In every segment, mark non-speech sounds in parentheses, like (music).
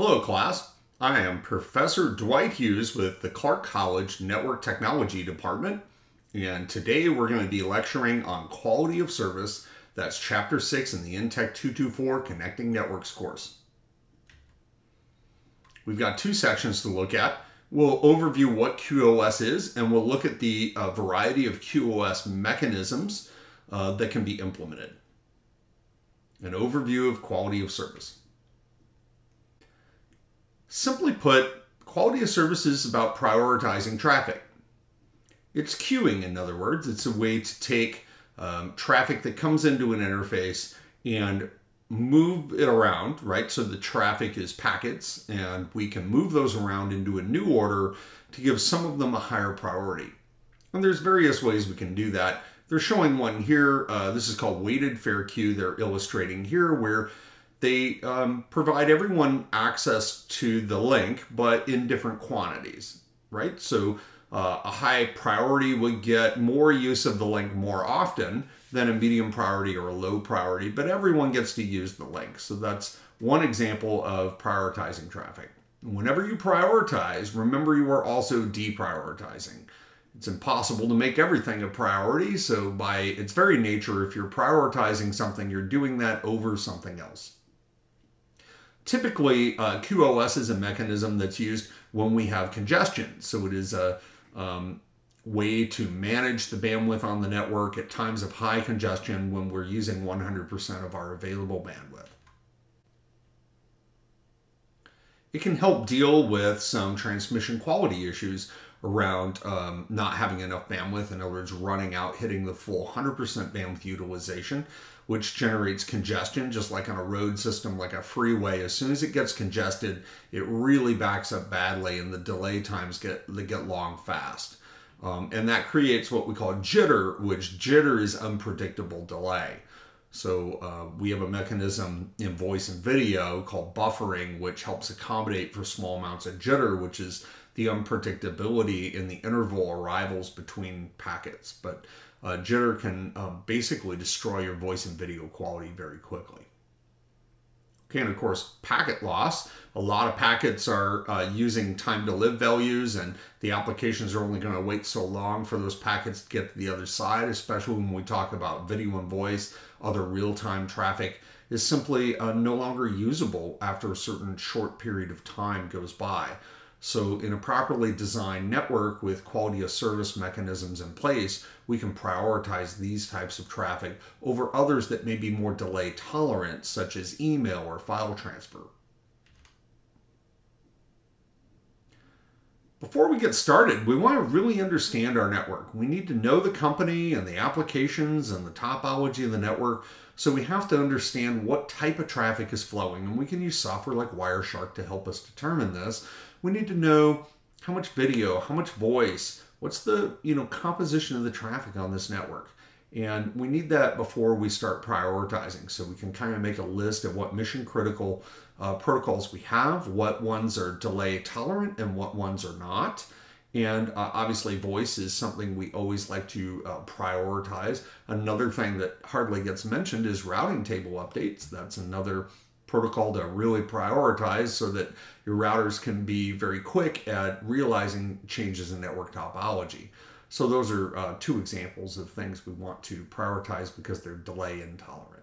Hello, class. I am Professor Dwight Hughes with the Clark College Network Technology Department, and today we're going to be lecturing on quality of service. That's Chapter 6 in the NTEC 224 Connecting Networks course. We've got two sections to look at. We'll overview what QoS is, and we'll look at the uh, variety of QoS mechanisms uh, that can be implemented. An overview of quality of service. Simply put, quality of service is about prioritizing traffic. It's queuing, in other words. It's a way to take um, traffic that comes into an interface and move it around, right? So the traffic is packets, and we can move those around into a new order to give some of them a higher priority. And there's various ways we can do that. They're showing one here. Uh, this is called weighted fair queue. They're illustrating here where they um, provide everyone access to the link, but in different quantities, right? So uh, a high priority would get more use of the link more often than a medium priority or a low priority, but everyone gets to use the link. So that's one example of prioritizing traffic. Whenever you prioritize, remember you are also deprioritizing. It's impossible to make everything a priority, so by its very nature, if you're prioritizing something, you're doing that over something else. Typically, uh, QoS is a mechanism that's used when we have congestion. So it is a um, way to manage the bandwidth on the network at times of high congestion when we're using 100% of our available bandwidth. It can help deal with some transmission quality issues around um, not having enough bandwidth, in other words, running out, hitting the full 100% bandwidth utilization, which generates congestion, just like on a road system, like a freeway. As soon as it gets congested, it really backs up badly, and the delay times get they get long fast. Um, and that creates what we call jitter, which jitter is unpredictable delay. So uh, we have a mechanism in voice and video called buffering, which helps accommodate for small amounts of jitter, which is the unpredictability in the interval arrivals between packets. But uh, jitter can uh, basically destroy your voice and video quality very quickly. Okay, and of course, packet loss. A lot of packets are uh, using time to live values, and the applications are only going to wait so long for those packets to get to the other side, especially when we talk about video and voice, other real time traffic is simply uh, no longer usable after a certain short period of time goes by. So in a properly designed network with quality of service mechanisms in place, we can prioritize these types of traffic over others that may be more delay tolerant, such as email or file transfer. Before we get started, we want to really understand our network. We need to know the company and the applications and the topology of the network. So we have to understand what type of traffic is flowing. And we can use software like Wireshark to help us determine this we need to know how much video, how much voice, what's the you know composition of the traffic on this network. And we need that before we start prioritizing. So we can kind of make a list of what mission critical uh, protocols we have, what ones are delay tolerant and what ones are not. And uh, obviously, voice is something we always like to uh, prioritize. Another thing that hardly gets mentioned is routing table updates. That's another protocol to really prioritize so that your routers can be very quick at realizing changes in network topology. So those are uh, two examples of things we want to prioritize because they're delay intolerant.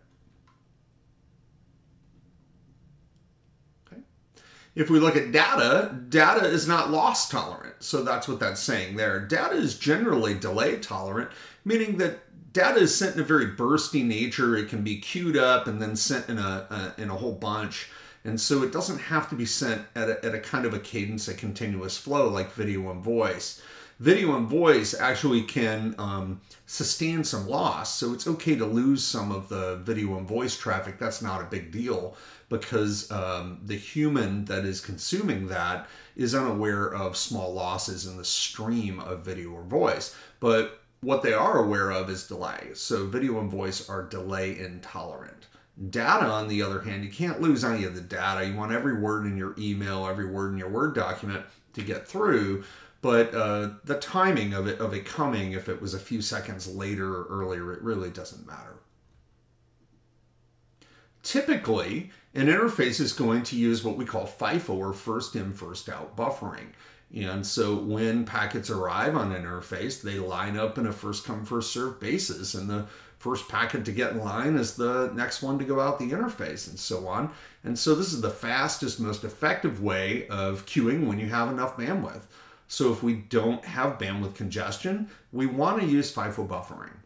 If we look at data, data is not loss tolerant. So that's what that's saying there. Data is generally delay tolerant, meaning that data is sent in a very bursty nature. It can be queued up and then sent in a, a in a whole bunch. And so it doesn't have to be sent at a, at a kind of a cadence, a continuous flow like video and voice. Video and voice actually can um, sustain some loss. So it's okay to lose some of the video and voice traffic. That's not a big deal because um, the human that is consuming that is unaware of small losses in the stream of video or voice. But what they are aware of is delay. So video and voice are delay intolerant. Data, on the other hand, you can't lose any of the data. You want every word in your email, every word in your Word document to get through. But uh, the timing of it of it coming, if it was a few seconds later or earlier, it really doesn't matter. typically an interface is going to use what we call FIFO or first in, first out buffering. And so when packets arrive on an interface, they line up in a first come, first serve basis. And the first packet to get in line is the next one to go out the interface and so on. And so this is the fastest, most effective way of queuing when you have enough bandwidth. So if we don't have bandwidth congestion, we want to use FIFO buffering.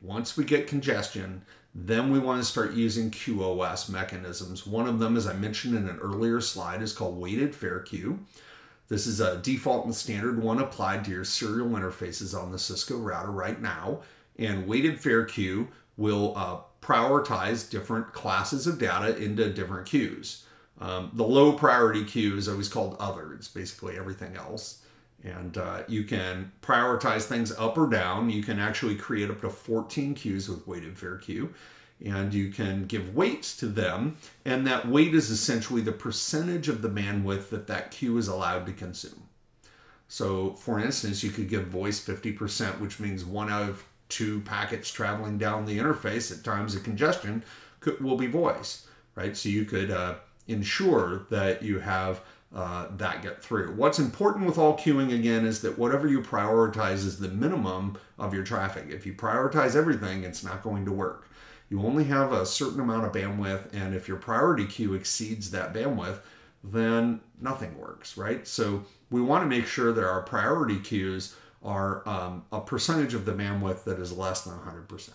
Once we get congestion, then we want to start using QoS mechanisms. One of them, as I mentioned in an earlier slide, is called weighted fair queue. This is a default and standard one applied to your serial interfaces on the Cisco router right now. And weighted fair queue will uh, prioritize different classes of data into different queues. Um, the low priority queue is always called other. It's basically everything else. And uh, you can prioritize things up or down. You can actually create up to 14 queues with weighted fair queue. And you can give weights to them. And that weight is essentially the percentage of the bandwidth that that queue is allowed to consume. So, for instance, you could give voice 50%, which means one out of two packets traveling down the interface at times of congestion could, will be voice, right? So you could uh, ensure that you have uh, that get through. What's important with all queuing again is that whatever you prioritize is the minimum of your traffic. If you prioritize everything, it's not going to work. You only have a certain amount of bandwidth, and if your priority queue exceeds that bandwidth, then nothing works, right? So we want to make sure that our priority queues are um, a percentage of the bandwidth that is less than 100%.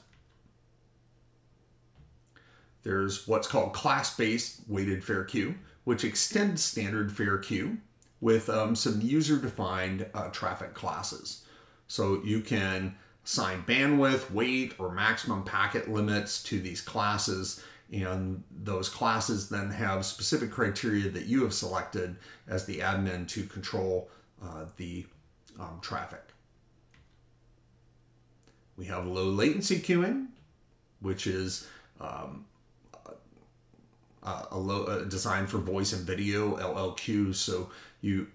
There's what's called class-based weighted fair queue, which extends standard fair queue with um, some user-defined uh, traffic classes. So you can assign bandwidth, weight, or maximum packet limits to these classes, and those classes then have specific criteria that you have selected as the admin to control uh, the um, traffic. We have low latency queuing, which is um, uh, a, low, uh, design for voice and video LLQ. So you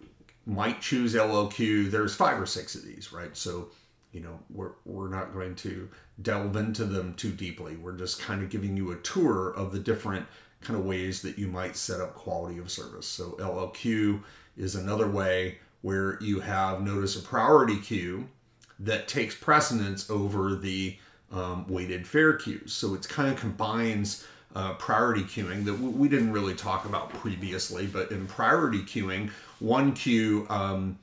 might choose LLQ. There's five or six of these, right? So you know we're we're not going to delve into them too deeply. We're just kind of giving you a tour of the different kind of ways that you might set up quality of service. So LLQ is another way where you have notice a priority queue that takes precedence over the um, weighted fair queues. So it kind of combines uh, priority queuing that we didn't really talk about previously, but in priority queuing, one queue um,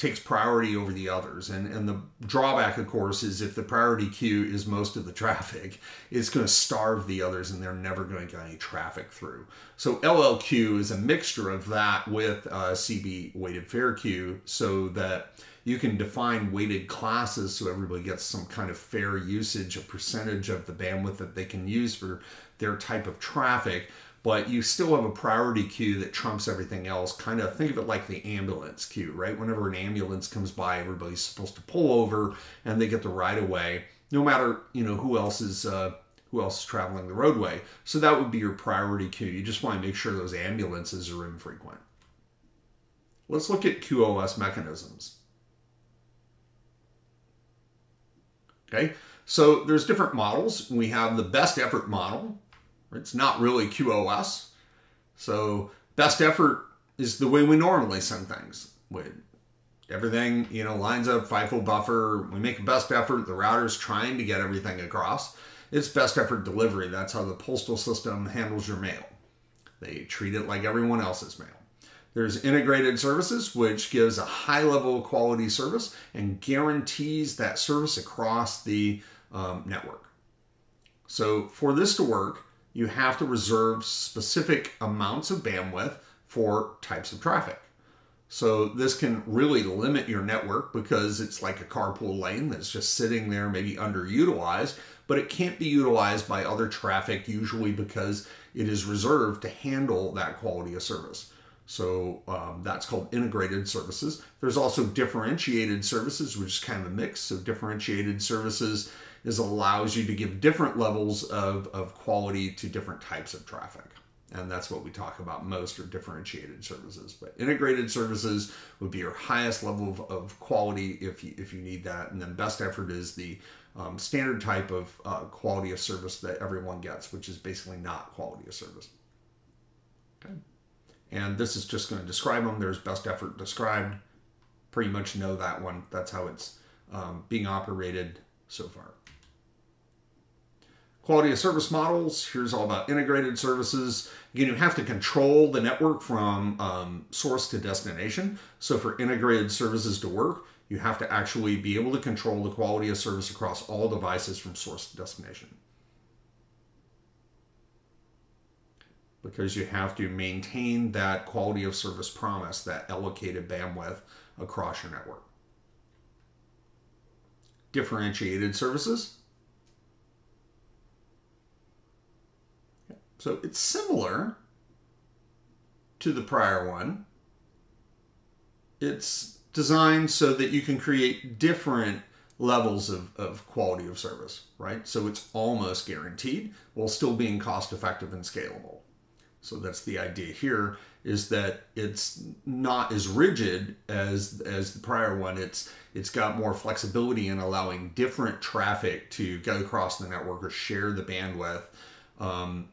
takes priority over the others. And, and the drawback, of course, is if the priority queue is most of the (laughs) traffic, it's going to starve the others and they're never going to get any traffic through. So LLQ is a mixture of that with uh, CB weighted fair queue so that you can define weighted classes so everybody gets some kind of fair usage, a percentage of the bandwidth that they can use for their type of traffic, but you still have a priority queue that trumps everything else. Kind of think of it like the ambulance queue, right? Whenever an ambulance comes by, everybody's supposed to pull over and they get the right of way, no matter you know who else is uh, who else is traveling the roadway. So that would be your priority queue. You just want to make sure those ambulances are infrequent. Let's look at QoS mechanisms. Okay, so there's different models. We have the best effort model. It's not really QoS. So best effort is the way we normally send things. With everything, you know, lines up, FIFO buffer. We make best effort. The router's trying to get everything across. It's best effort delivery. That's how the postal system handles your mail. They treat it like everyone else's mail. There's integrated services, which gives a high level quality service and guarantees that service across the um, network. So for this to work, you have to reserve specific amounts of bandwidth for types of traffic. So this can really limit your network because it's like a carpool lane that's just sitting there, maybe underutilized, but it can't be utilized by other traffic, usually because it is reserved to handle that quality of service. So um, that's called integrated services. There's also differentiated services, which is kind of a mix. So differentiated services is allows you to give different levels of, of quality to different types of traffic. And that's what we talk about most are differentiated services. But integrated services would be your highest level of, of quality if you, if you need that. And then best effort is the um, standard type of uh, quality of service that everyone gets, which is basically not quality of service. Okay. And this is just going to describe them. There's best effort described. Pretty much know that one. That's how it's um, being operated so far. Quality of service models. Here's all about integrated services. Again, you have to control the network from um, source to destination. So for integrated services to work, you have to actually be able to control the quality of service across all devices from source to destination. Because you have to maintain that quality of service promise, that allocated bandwidth across your network. Differentiated services. So it's similar to the prior one. It's designed so that you can create different levels of, of quality of service, right? So it's almost guaranteed while still being cost effective and scalable. So that's the idea here is that it's not as rigid as as the prior one. It's it's got more flexibility in allowing different traffic to go across the network or share the bandwidth um,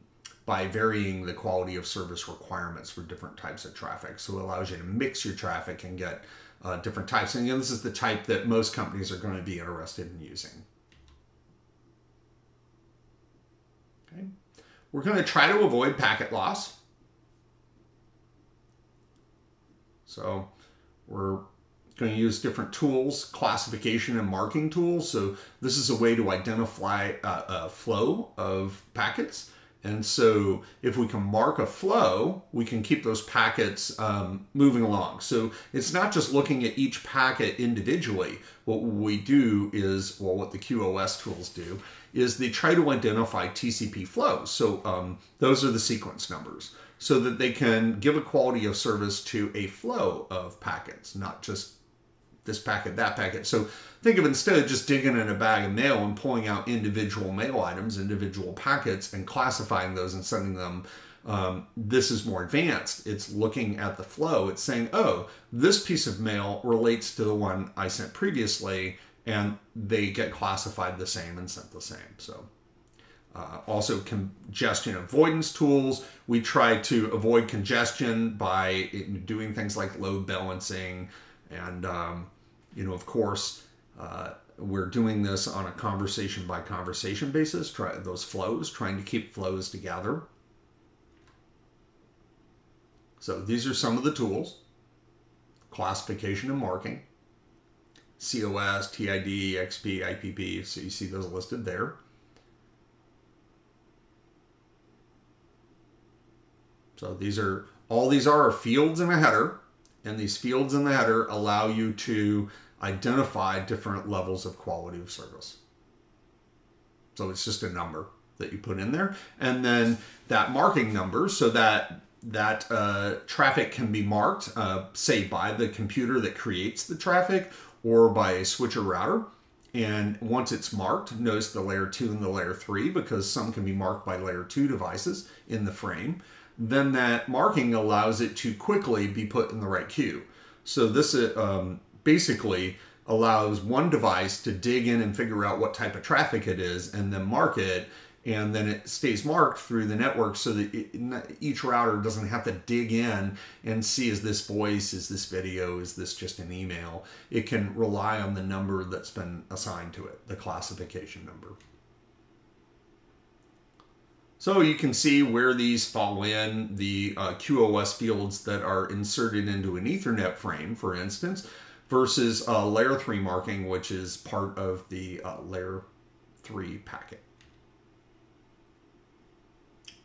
by varying the quality of service requirements for different types of traffic. So it allows you to mix your traffic and get uh, different types. And again, this is the type that most companies are going to be interested in using. Okay. We're going to try to avoid packet loss. So we're going to use different tools, classification and marking tools. So this is a way to identify a, a flow of packets and so if we can mark a flow, we can keep those packets um, moving along. So it's not just looking at each packet individually. What we do is, well, what the QoS tools do is they try to identify TCP flows. So um, those are the sequence numbers so that they can give a quality of service to a flow of packets, not just this packet, that packet. So think of instead of just digging in a bag of mail and pulling out individual mail items, individual packets, and classifying those and sending them. Um, this is more advanced. It's looking at the flow. It's saying, oh, this piece of mail relates to the one I sent previously, and they get classified the same and sent the same. So. Uh, also congestion avoidance tools. We try to avoid congestion by doing things like load balancing and um, you know, of course, uh, we're doing this on a conversation by conversation basis, try those flows, trying to keep flows together. So these are some of the tools. Classification and marking. COS, TID, XP, IPP, so you see those listed there. So these are, all these are fields in a header, and these fields in the header allow you to identify different levels of quality of service. So it's just a number that you put in there. And then that marking number, so that that uh, traffic can be marked, uh, say by the computer that creates the traffic or by a switcher router. And once it's marked, notice the layer 2 and the layer 3 because some can be marked by layer 2 devices in the frame. Then that marking allows it to quickly be put in the right queue. So this um, basically allows one device to dig in and figure out what type of traffic it is and then mark it and then it stays marked through the network so that it, each router doesn't have to dig in and see is this voice is this video is this just an email? It can rely on the number that's been assigned to it the classification number. So you can see where these fall in the uh, QoS fields that are inserted into an Ethernet frame, for instance, versus uh, layer 3 marking, which is part of the uh, layer 3 packet.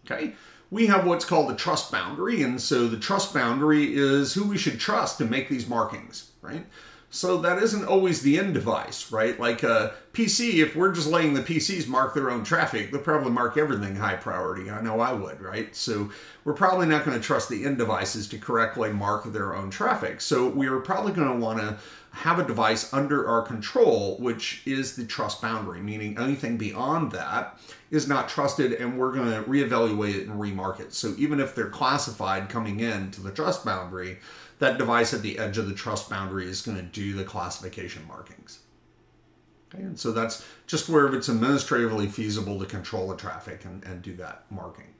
Okay, we have what's called the trust boundary, and so the trust boundary is who we should trust to make these markings, right? So that isn't always the end device, right? Like uh, a PC, if we're just letting the PCs mark their own traffic, they'll probably mark everything high priority. I know I would, right? So we're probably not going to trust the end devices to correctly mark their own traffic. So we're probably going to want to have a device under our control, which is the trust boundary, meaning anything beyond that is not trusted and we're going to reevaluate it and remark it. So even if they're classified coming in to the trust boundary, that device at the edge of the trust boundary is going to do the classification markings. Okay, and so that's just where it's administratively feasible to control the traffic and, and do that marking.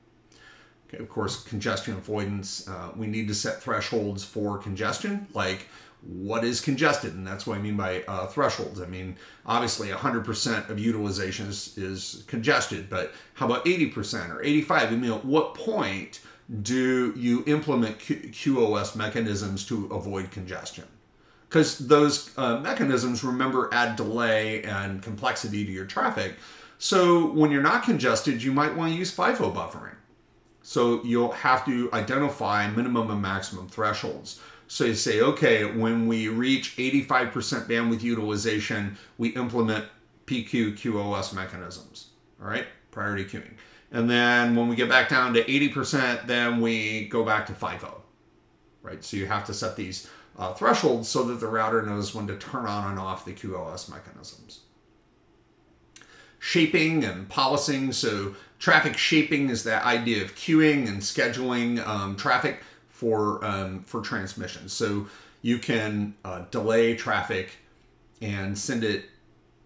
Okay, of course, congestion avoidance, uh, we need to set thresholds for congestion, like what is congested, and that's what I mean by uh, thresholds. I mean, obviously 100% of utilization is, is congested, but how about 80% or 85? I mean, at what point do you implement Q QoS mechanisms to avoid congestion? Because those uh, mechanisms, remember, add delay and complexity to your traffic. So when you're not congested, you might want to use FIFO buffering. So you'll have to identify minimum and maximum thresholds. So you say, okay, when we reach 85% bandwidth utilization, we implement PQ QoS mechanisms, all right, priority queuing. And then when we get back down to 80%, then we go back to FIFO, right? So you have to set these uh, thresholds so that the router knows when to turn on and off the QoS mechanisms. Shaping and policing. So traffic shaping is that idea of queuing and scheduling um, traffic for um, for transmission. So you can uh, delay traffic and send it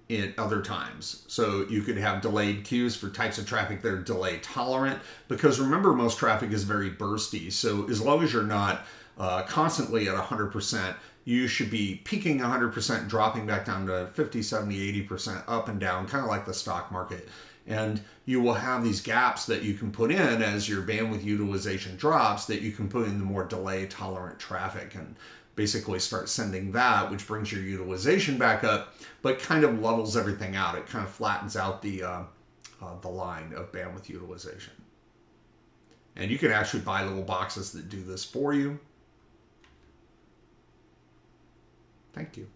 at other times. So you could have delayed queues for types of traffic that are delay tolerant because remember most traffic is very bursty. So as long as you're not uh, constantly at 100%, you should be peaking 100%, dropping back down to 50, 70, 80% up and down, kind of like the stock market. And you will have these gaps that you can put in as your bandwidth utilization drops that you can put in the more delay tolerant traffic and basically start sending that, which brings your utilization back up, but kind of levels everything out. It kind of flattens out the, uh, uh, the line of bandwidth utilization. And you can actually buy little boxes that do this for you. Thank you.